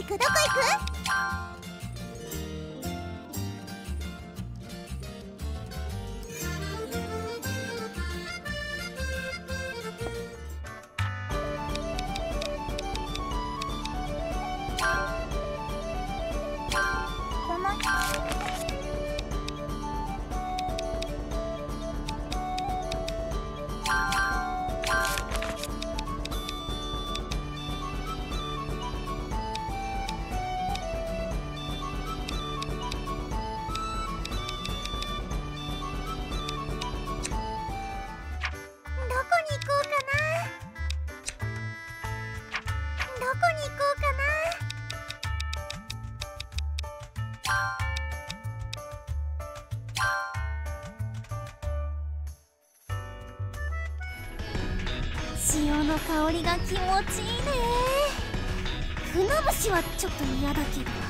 行くどこ行く？ちいいね。船虫はちょっと嫌だけど。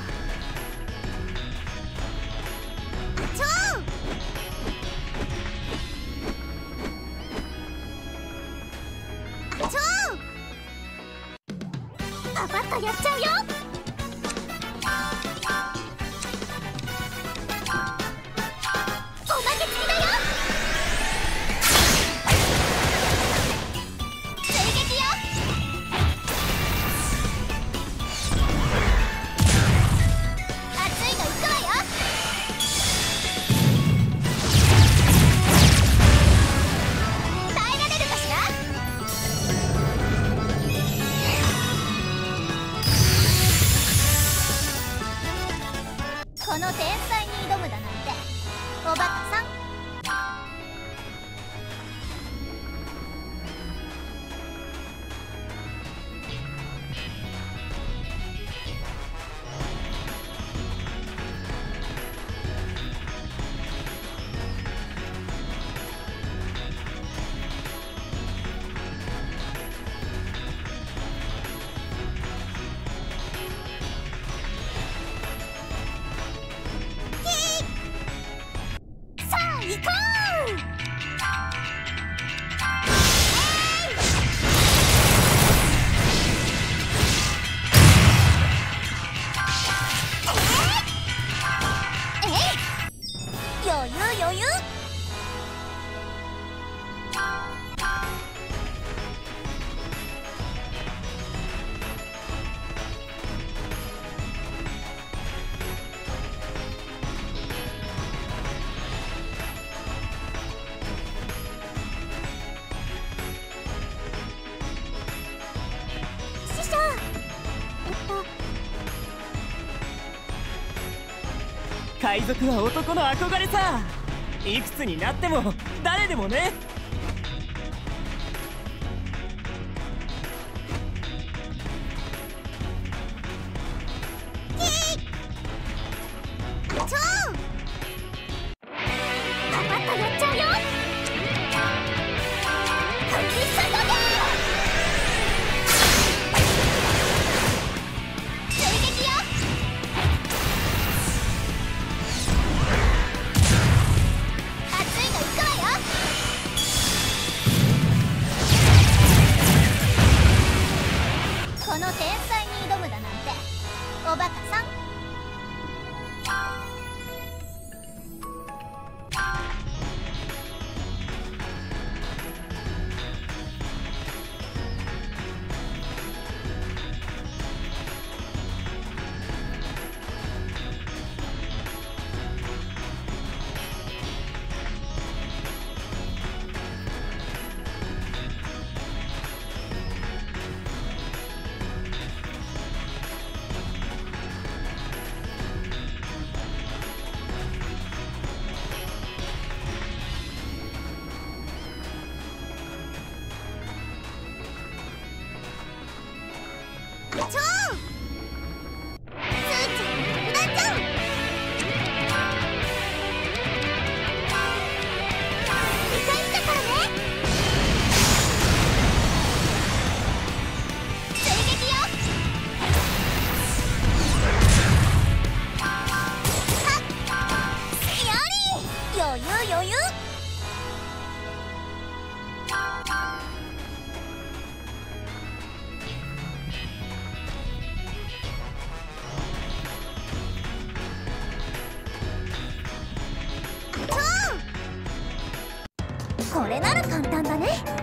海賊は男の憧れさ。いくつになっても誰でもね。これなら簡単だね。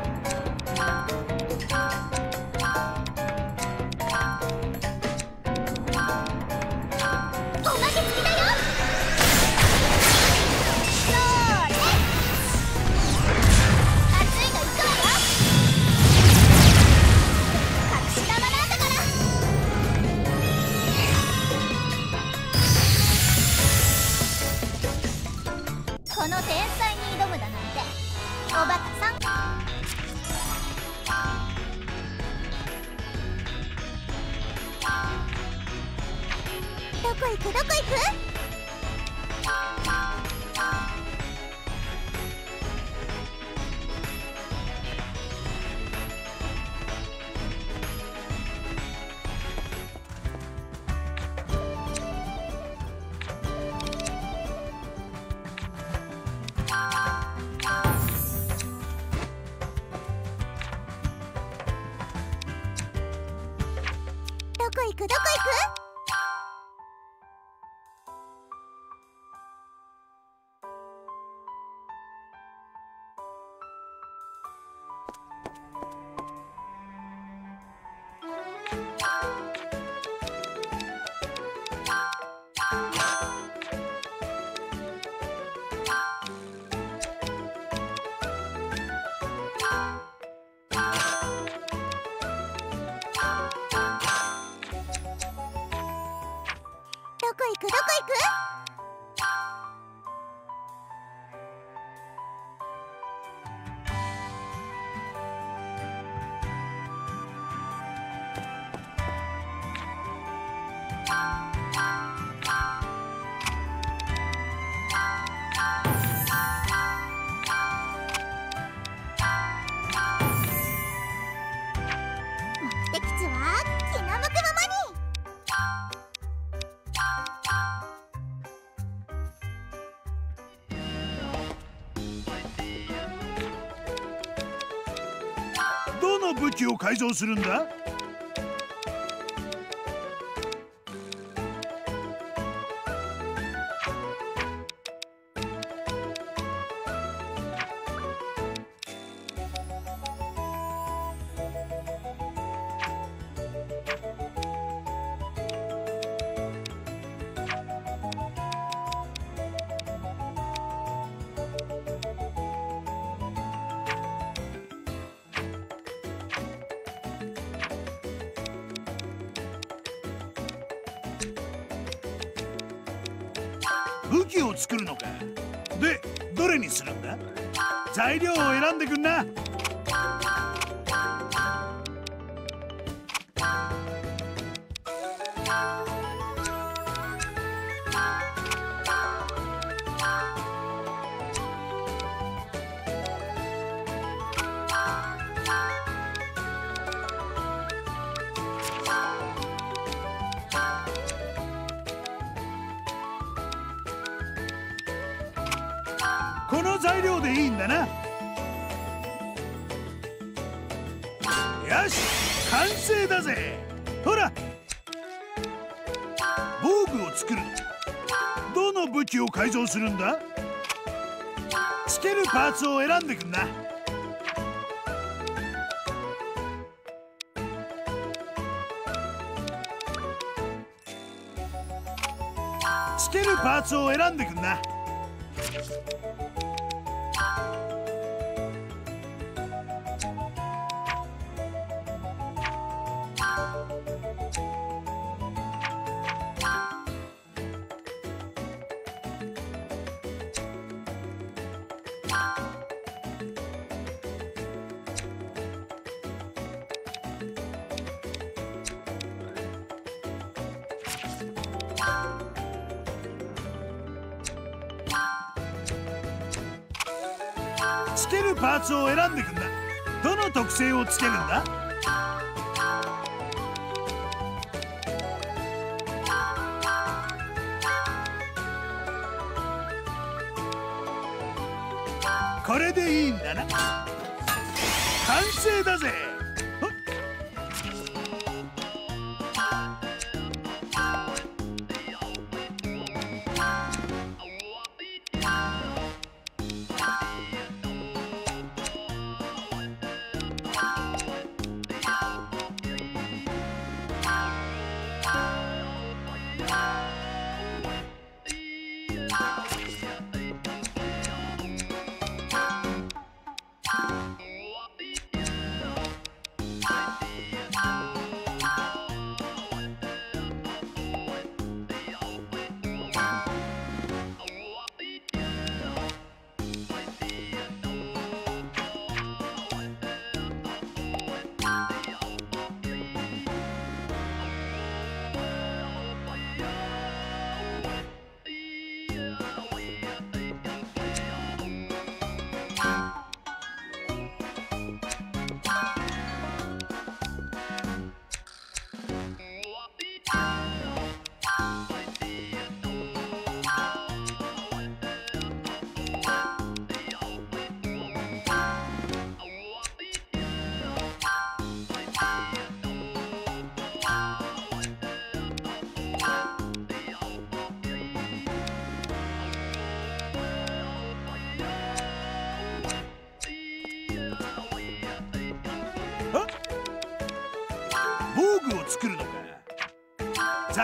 どこ行く？どこ行く？的地は気の向くままにどの武器を改造するんだ？武器を作るのか。でどれにするんだ？材料を選んでくんな。よし完成だぜ。ほら防具を作る。どの武器を改造するんだ？つけるパーツを選んでくんな。つけるパーツを選んでくんな。つけるパーツを選んでくんだ。どの特性をつけるんだ？これでいいんだな。完成だぜ。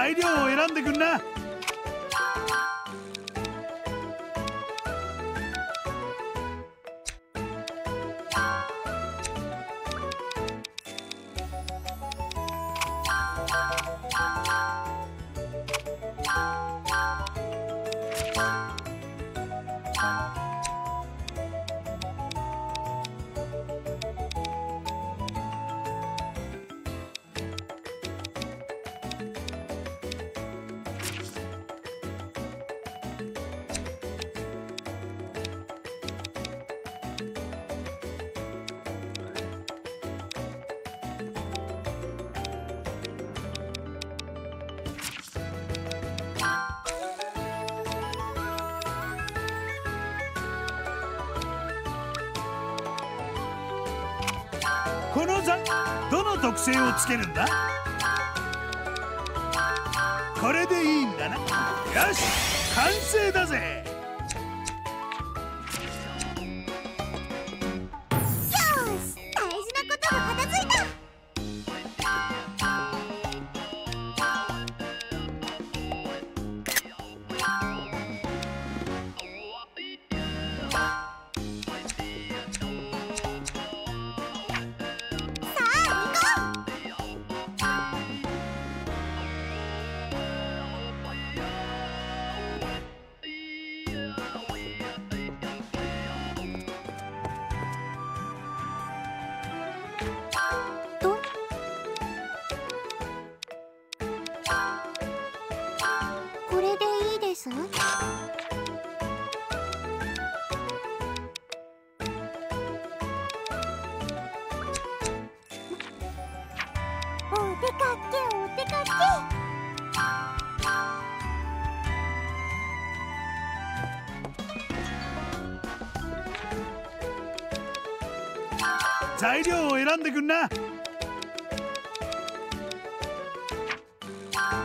材料を選んでくんな。この材どの特性をつけるんだ？これでいいんだな。よし完成だぜ。材料を選んでくんな。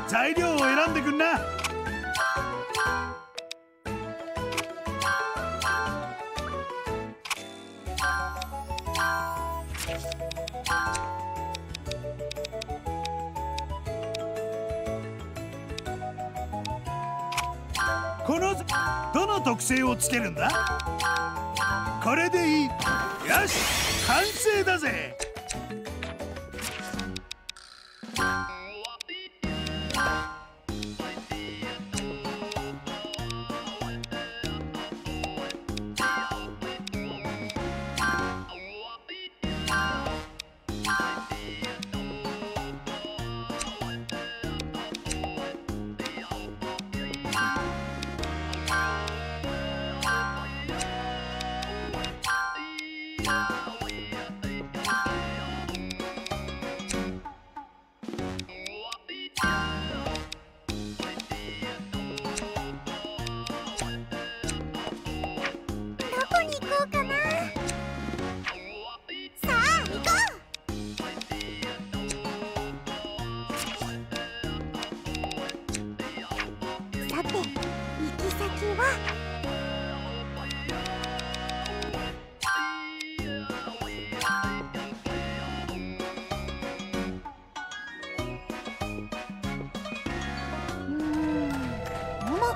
材料を選んでくんな。このどの特性をつけるんだ？これでいい。よし完成だぜ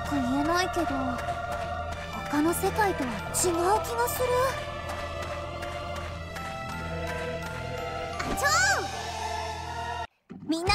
く言えないけど他の世界とは違う気がする。あちょみんな！